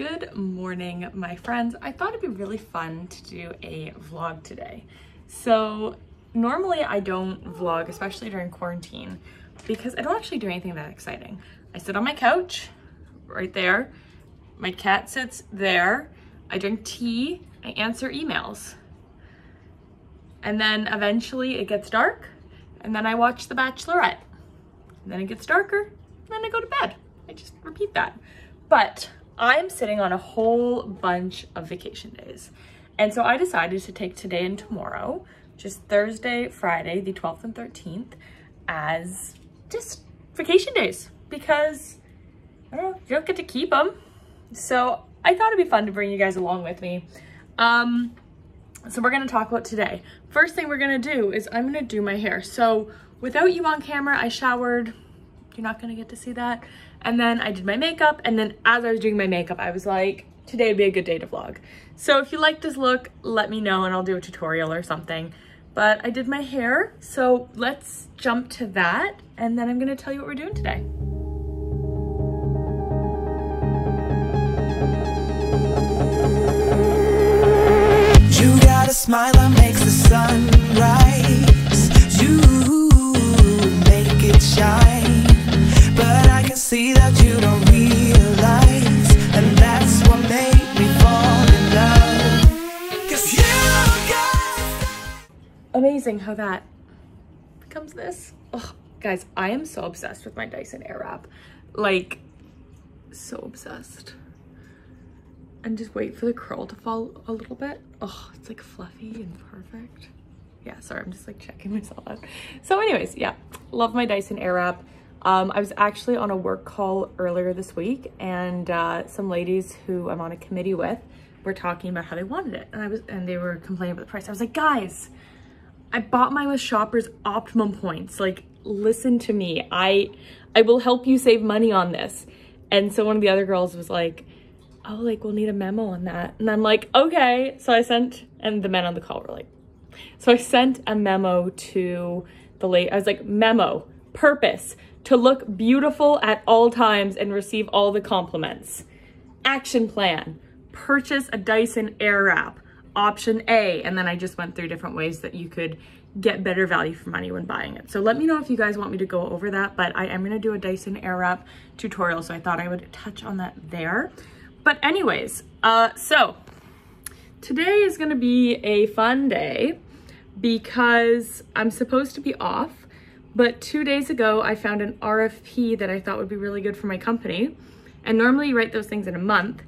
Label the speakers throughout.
Speaker 1: Good morning, my friends. I thought it'd be really fun to do a vlog today. So normally I don't vlog, especially during quarantine, because I don't actually do anything that exciting. I sit on my couch right there. My cat sits there. I drink tea. I answer emails. And then eventually it gets dark and then I watch The Bachelorette. And then it gets darker and then I go to bed. I just repeat that. But I'm sitting on a whole bunch of vacation days. And so I decided to take today and tomorrow, just Thursday, Friday, the 12th and 13th, as just vacation days because I don't know, you don't get to keep them. So I thought it'd be fun to bring you guys along with me. Um, so we're gonna talk about today. First thing we're gonna do is I'm gonna do my hair. So without you on camera, I showered. You're not gonna get to see that. And then I did my makeup. And then as I was doing my makeup, I was like, today would be a good day to vlog. So if you like this look, let me know and I'll do a tutorial or something. But I did my hair. So let's jump to that. And then I'm gonna tell you what we're doing today.
Speaker 2: You got a smile that makes the sun rise. You make it shine.
Speaker 1: Amazing how that becomes this. Guys, I am so obsessed with my Dyson Airwrap. Like, so obsessed. And just wait for the curl to fall a little bit. Oh, it's like fluffy and perfect. Yeah, sorry, I'm just like checking myself out. So anyways, yeah, love my Dyson Airwrap. Um, I was actually on a work call earlier this week and uh, some ladies who I'm on a committee with were talking about how they wanted it. And I was, and they were complaining about the price. I was like, guys, I bought mine with Shoppers Optimum points. Like, listen to me. I I will help you save money on this. And so one of the other girls was like, oh, like we'll need a memo on that. And I'm like, okay. So I sent, and the men on the call were like, so I sent a memo to the late. I was like, memo, purpose, to look beautiful at all times and receive all the compliments. Action plan, purchase a Dyson Airwrap, option A. And then I just went through different ways that you could get better value for money when buying it. So let me know if you guys want me to go over that, but I am gonna do a Dyson Airwrap tutorial. So I thought I would touch on that there. But anyways, uh, so today is gonna be a fun day because I'm supposed to be off, but two days ago I found an RFP that I thought would be really good for my company. And normally you write those things in a month.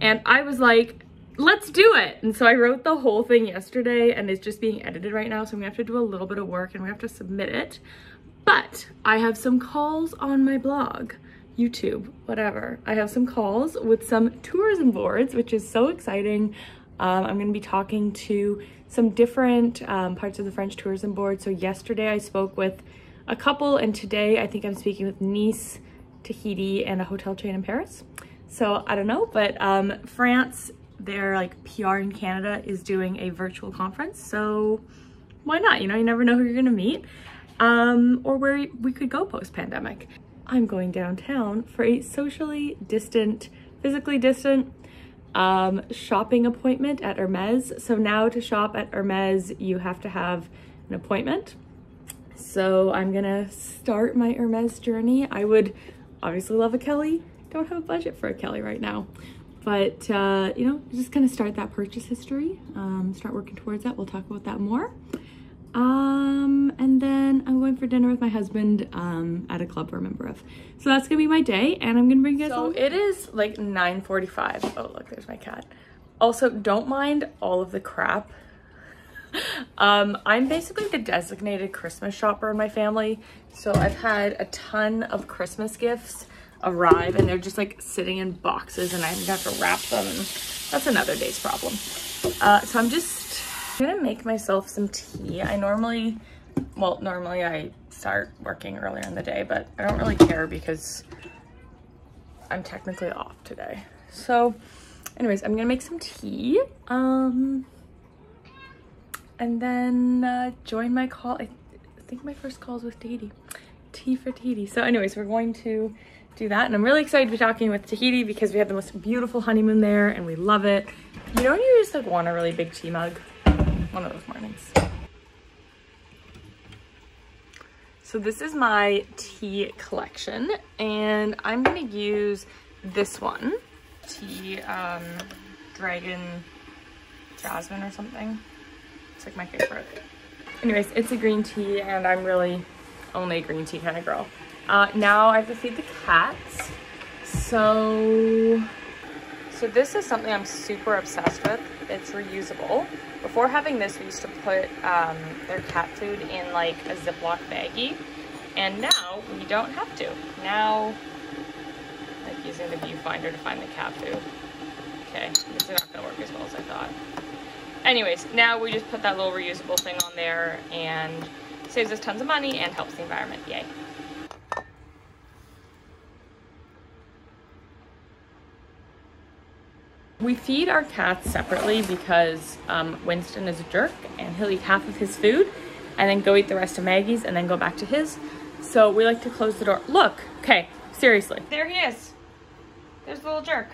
Speaker 1: And I was like, let's do it. And so I wrote the whole thing yesterday and it's just being edited right now. So I'm gonna have to do a little bit of work and we have to submit it. But I have some calls on my blog, YouTube, whatever. I have some calls with some tourism boards, which is so exciting. Um, I'm gonna be talking to some different um, parts of the French tourism board. So yesterday I spoke with a couple and today I think I'm speaking with Nice, Tahiti, and a hotel chain in Paris. So I don't know, but um, France, their like PR in Canada is doing a virtual conference. So why not? You know, you never know who you're gonna meet um, or where we could go post-pandemic. I'm going downtown for a socially distant, physically distant um, shopping appointment at Hermes. So now to shop at Hermes, you have to have an appointment. So I'm gonna start my Hermes journey. I would obviously love a Kelly. Don't have a budget for a Kelly right now. But, uh, you know, just kind of start that purchase history, um, start working towards that. We'll talk about that more. Um, and then I'm going for dinner with my husband um, at a club we're a member of. So that's gonna be my day, and I'm gonna bring you guys. So it is like 9:45. Oh, look, there's my cat. Also, don't mind all of the crap. Um, I'm basically the designated Christmas shopper in my family. So I've had a ton of Christmas gifts arrive and they're just like sitting in boxes and I have to wrap them. That's another day's problem. Uh, so I'm just gonna make myself some tea. I normally, well, normally I start working earlier in the day, but I don't really care because I'm technically off today. So anyways, I'm gonna make some tea. Um, and then uh, join my call. I, th I think my first call is with Didi. Tea for Didi. So anyways, we're going to do that. And I'm really excited to be talking with Tahiti because we had the most beautiful honeymoon there and we love it. You know when you just like want a really big tea mug? One of those mornings. So this is my tea collection and I'm gonna use this one, tea um, dragon jasmine or something. It's like my favorite. Anyways, it's a green tea and I'm really only a green tea kind of girl. Uh, now I have to feed the cats. So, so this is something I'm super obsessed with. It's reusable. Before having this, we used to put um, their cat food in like a Ziploc baggie. And now we don't have to. Now, like using the viewfinder to find the cat food. Okay, this is not gonna work as well as I thought. Anyways, now we just put that little reusable thing on there and saves us tons of money and helps the environment, yay. We feed our cats separately because um, Winston is a jerk and he'll eat half of his food and then go eat the rest of Maggie's and then go back to his. So we like to close the door. Look, okay, seriously. There he is. There's the little jerk.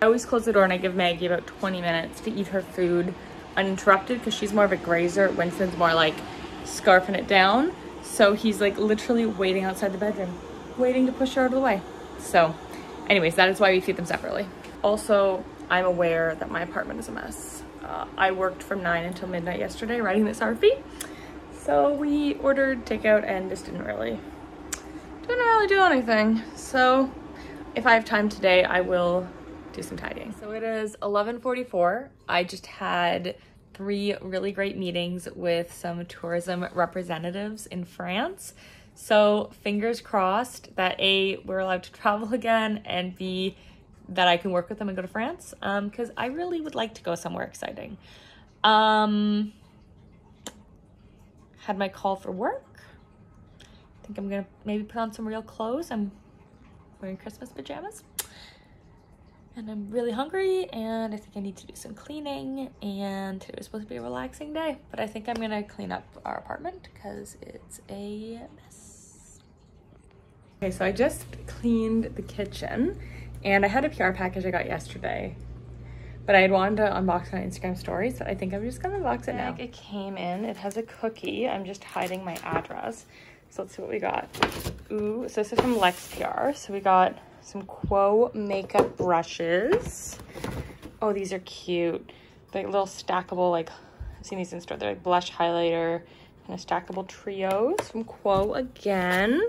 Speaker 1: I always close the door and I give Maggie about 20 minutes to eat her food uninterrupted because she's more of a grazer. Winston's more like scarfing it down. So he's like literally waiting outside the bedroom, waiting to push her out of the way. So anyways, that is why we feed them separately. Also, I'm aware that my apartment is a mess. Uh, I worked from 9 until midnight yesterday writing this RFP. So we ordered takeout and just didn't really, didn't really do anything. So if I have time today, I will do some tidying. So it is 11.44. I just had three really great meetings with some tourism representatives in France. So fingers crossed that A, we're allowed to travel again, and B, that I can work with them and go to France, because um, I really would like to go somewhere exciting. Um, had my call for work. I think I'm gonna maybe put on some real clothes. I'm wearing Christmas pajamas and I'm really hungry and I think I need to do some cleaning and it was supposed to be a relaxing day, but I think I'm gonna clean up our apartment because it's a mess. Okay, so I just cleaned the kitchen and I had a PR package I got yesterday, but I had wanted to unbox it on Instagram stories, so I think I'm just gonna unbox it now. It came in, it has a cookie. I'm just hiding my address. So let's see what we got. Ooh, so this is from Lex PR. So we got some Quo makeup brushes. Oh, these are cute. They're like little stackable, like, I've seen these in store. They're like blush highlighter and a stackable trios from Quo again.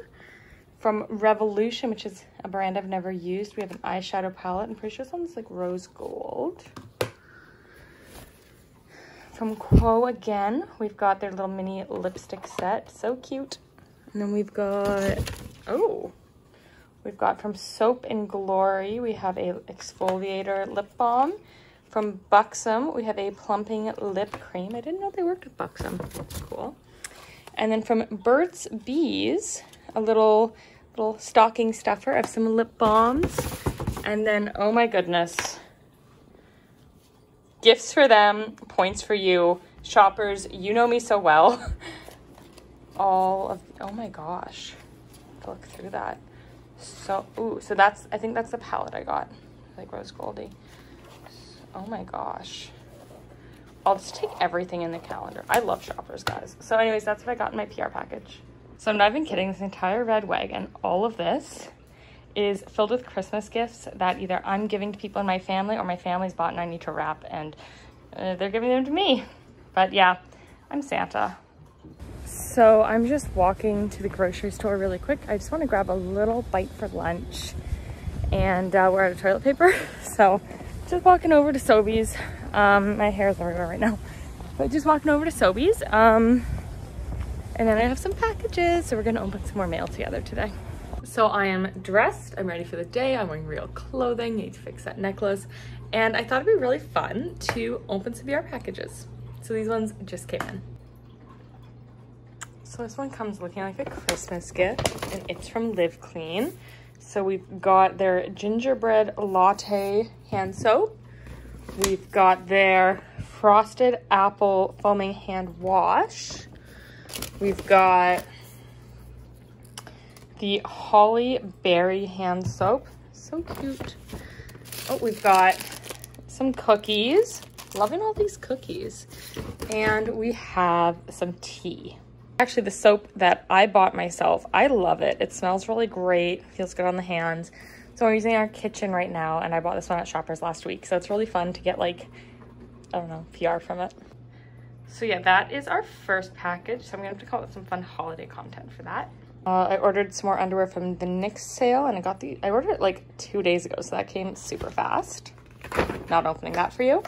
Speaker 1: From Revolution, which is a brand I've never used. We have an eyeshadow palette. I'm pretty sure this one's like rose gold. From Quo again, we've got their little mini lipstick set. So cute. And then we've got, oh, We've got from Soap and Glory, we have a exfoliator lip balm. From Buxom, we have a plumping lip cream. I didn't know they worked with Buxom. That's Cool. And then from Burt's Bees, a little little stocking stuffer of some lip balms. And then, oh my goodness, gifts for them, points for you. Shoppers, you know me so well. All of, oh my gosh, look through that. So, ooh, so that's, I think that's the palette I got, like rose goldy. Oh my gosh. I'll just take everything in the calendar. I love shoppers, guys. So anyways, that's what I got in my PR package. So I'm not even kidding, this entire red wagon, all of this is filled with Christmas gifts that either I'm giving to people in my family or my family's bought and I need to wrap and uh, they're giving them to me. But yeah, I'm Santa. So I'm just walking to the grocery store really quick. I just want to grab a little bite for lunch and uh, we're out of toilet paper. So just walking over to Sobeys. Um, my hair is everywhere right now. But just walking over to Sobeys. Um, and then I have some packages. So we're gonna open some more mail together today. So I am dressed, I'm ready for the day. I'm wearing real clothing, need to fix that necklace. And I thought it'd be really fun to open some PR packages. So these ones just came in. So this one comes looking like a Christmas gift and it's from Live Clean. So we've got their gingerbread latte hand soap. We've got their frosted apple foaming hand wash. We've got the Holly Berry hand soap. So cute. Oh, we've got some cookies. Loving all these cookies. And we have some tea. Actually, the soap that I bought myself, I love it. It smells really great, feels good on the hands. So I'm using our kitchen right now, and I bought this one at Shoppers last week. So it's really fun to get like, I don't know, PR from it. So yeah, that is our first package. So I'm gonna have to call it some fun holiday content for that. Uh, I ordered some more underwear from the Knix sale, and I got the, I ordered it like two days ago, so that came super fast. Not opening that for you.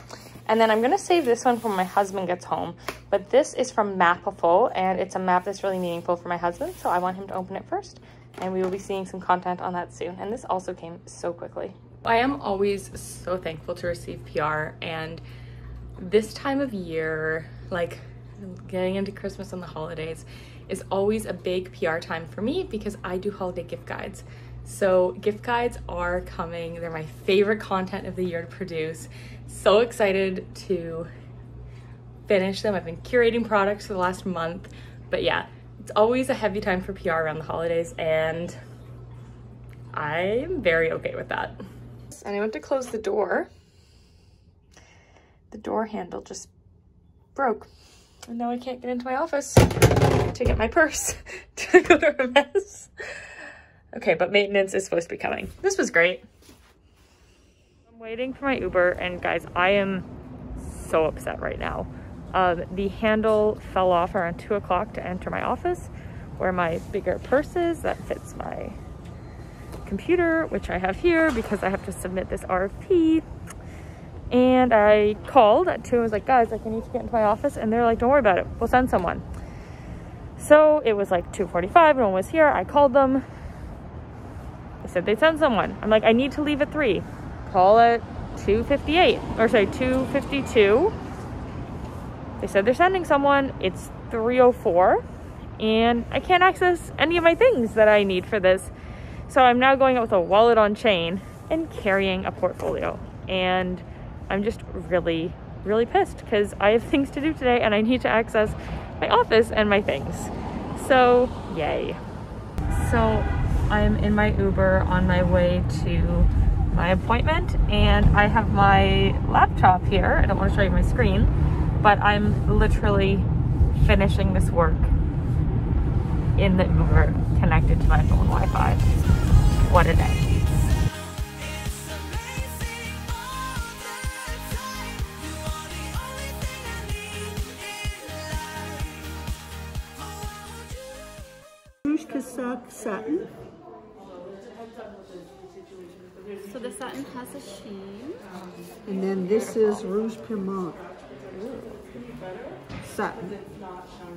Speaker 1: And then I'm gonna save this one for my husband gets home. But this is from Mapiful, and it's a map that's really meaningful for my husband, so I want him to open it first. And we will be seeing some content on that soon. And this also came so quickly. I am always so thankful to receive PR, and this time of year, like getting into Christmas and the holidays, is always a big PR time for me because I do holiday gift guides. So gift guides are coming. They're my favorite content of the year to produce. So excited to finish them. I've been curating products for the last month, but yeah, it's always a heavy time for PR around the holidays and I'm very okay with that. And I went to close the door. The door handle just broke. And now I can't get into my office to get my purse to go to Hermes. Okay, but maintenance is supposed to be coming. This was great. I'm waiting for my Uber and guys, I am so upset right now. Um, the handle fell off around two o'clock to enter my office where my bigger purse is that fits my computer, which I have here because I have to submit this RFP. And I called at two, I was like, guys, like I need to get into my office. And they're like, don't worry about it, we'll send someone. So it was like 2.45, no one was here. I called them. They said they'd send someone. I'm like, I need to leave at three. Call at 2.58, or sorry, 2.52. They said they're sending someone. It's 3.04 and I can't access any of my things that I need for this. So I'm now going out with a wallet on chain and carrying a portfolio. And I'm just really, really pissed because I have things to do today and I need to access my office and my things. So, yay. So, I'm in my Uber on my way to my appointment and I have my laptop here. I don't want to show you my screen, but I'm literally finishing this work in the Uber connected to my phone Wi-Fi. What a day.
Speaker 3: Satin.
Speaker 4: So the satin has a sheen.
Speaker 3: And then this is Rouge Piment. Satin.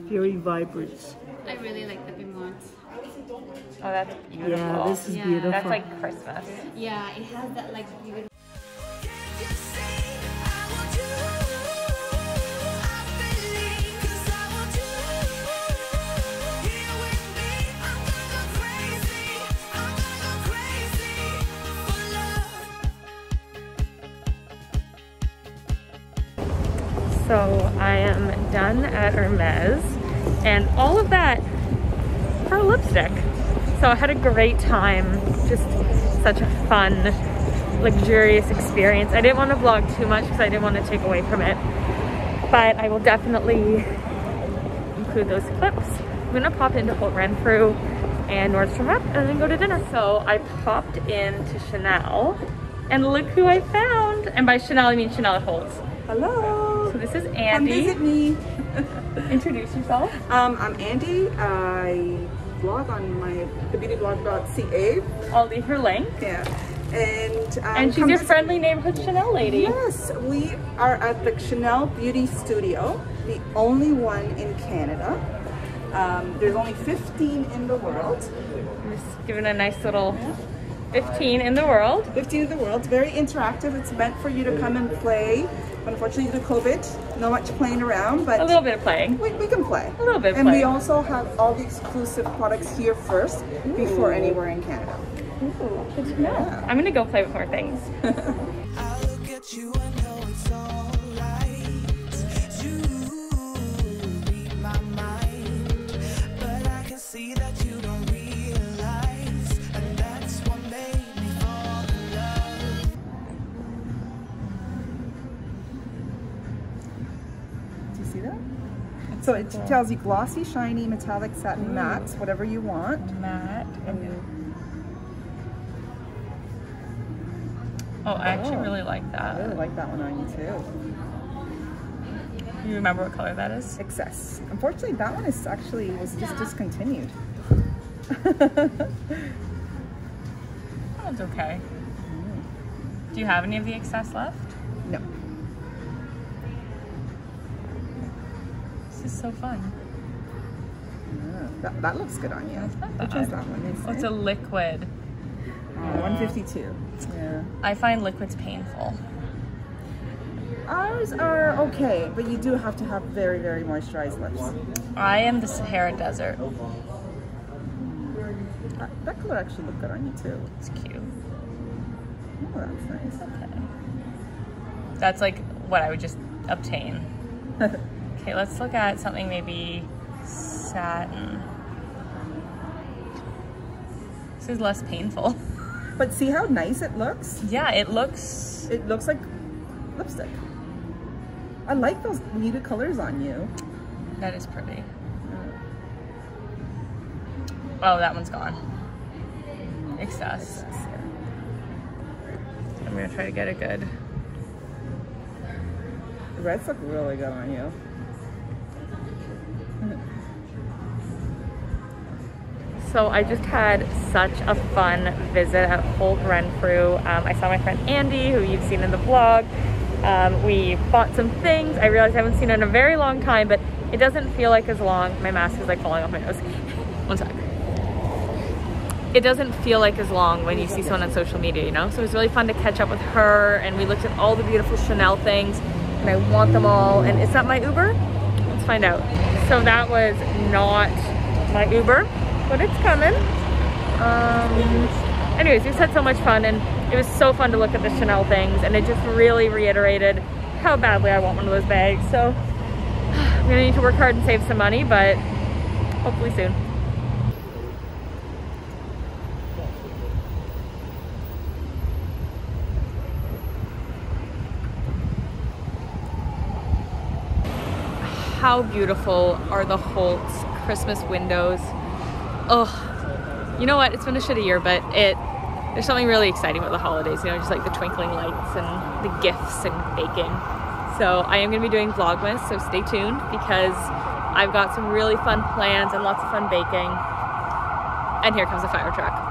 Speaker 3: Very vibrant.
Speaker 4: I really like the Piment.
Speaker 1: Oh, that's beautiful.
Speaker 3: Yeah, this is
Speaker 4: Yeah.
Speaker 3: beautiful.
Speaker 1: That's like Christmas.
Speaker 4: Yeah, it has that like you
Speaker 1: So I am done at Hermes and all of that for a lipstick. So I had a great time, just such a fun, luxurious experience. I didn't want to vlog too much because I didn't want to take away from it, but I will definitely include those clips. I'm gonna pop into Holt Renfrew and Nordstrom Rack and then go to dinner. So I popped into Chanel and look who I found. And by Chanel, I mean Chanel at.
Speaker 5: Hello.
Speaker 1: So this is
Speaker 5: Come
Speaker 1: Ande.
Speaker 5: visit me.
Speaker 1: Introduce yourself.
Speaker 5: Um, I'm Ande. I blog on my thebeautyblog.ca.
Speaker 1: I'll leave her link.
Speaker 5: Yeah. And um,
Speaker 1: And she's your friendly neighborhood Chanel lady.
Speaker 5: Yes, we are at the Chanel Beauty Studio, the only one in Canada. Um, there's only 15 in the world.
Speaker 1: Just giving a nice little 15 in the world.
Speaker 5: 15 in the world. It's Very interactive. It's meant for you to come and play. Unfortunately, due to COVID, not much playing around, but
Speaker 1: A little bit of playing.
Speaker 5: we, we can play.
Speaker 1: A little bit of
Speaker 5: And we also have all the exclusive products here first before anywhere in Canada.
Speaker 1: Ooh, good to know. I'm gonna go play with more things.
Speaker 5: So it tells you glossy, shiny, metallic, satin, matte, whatever you want.
Speaker 1: Matte. Okay. Oh, I actually
Speaker 5: Oh.
Speaker 1: really like that.
Speaker 5: I really like that one on you too.
Speaker 1: You remember what color that is?
Speaker 5: Excess. Unfortunately, that one is actually was just discontinued.
Speaker 1: That one's okay. Do you have any of the excess left?
Speaker 5: No.
Speaker 1: This is so fun.
Speaker 5: Yeah, That, that looks good on you. Which one's that one? Is
Speaker 1: Oh, it's a liquid.
Speaker 5: Oh, 152. Yeah.
Speaker 1: I find liquids painful.
Speaker 5: Ours are okay, but you do have to have very, very moisturized lips.
Speaker 1: I am the Sahara Desert.
Speaker 5: That, that color actually looked good on you too.
Speaker 1: It's cute.
Speaker 5: Oh, that's nice.
Speaker 1: Okay. That's like what I would just obtain. Okay, let's look at something maybe satin. This is less painful.
Speaker 5: But see how nice it looks?
Speaker 1: Yeah, it looks.
Speaker 5: It looks like lipstick. I like those muted colors on you.
Speaker 1: That is pretty. Oh, that one's gone. Excess. I'm gonna try to get a good.
Speaker 5: The reds look really good on you.
Speaker 1: So I just had such a fun visit at Holt Renfrew. Um, I saw my friend Ande, who you've seen in the vlog. Um, we bought some things. I realized I haven't seen her in a very long time, but it doesn't feel like as long. My mask is like falling off my nose. One sec. It doesn't feel like as long when you see someone on social media, you know? So it was really fun to catch up with her and we looked at all the beautiful Chanel things and I want them all. And is that my Uber? Let's find out. So that was not my Uber, but it's coming. Um, anyways, we've had so much fun and it was so fun to look at the Chanel things and it just really reiterated how badly I want one of those bags. So I'm gonna need to work hard and save some money, but hopefully soon. How beautiful are the Holt's Christmas windows. Oh, you know what? It's been a shitty year, but it there's something really exciting about the holidays, you know, just like the twinkling lights and the gifts and baking. So I am gonna be doing Vlogmas, so stay tuned because I've got some really fun plans and lots of fun baking. And here comes a fire truck.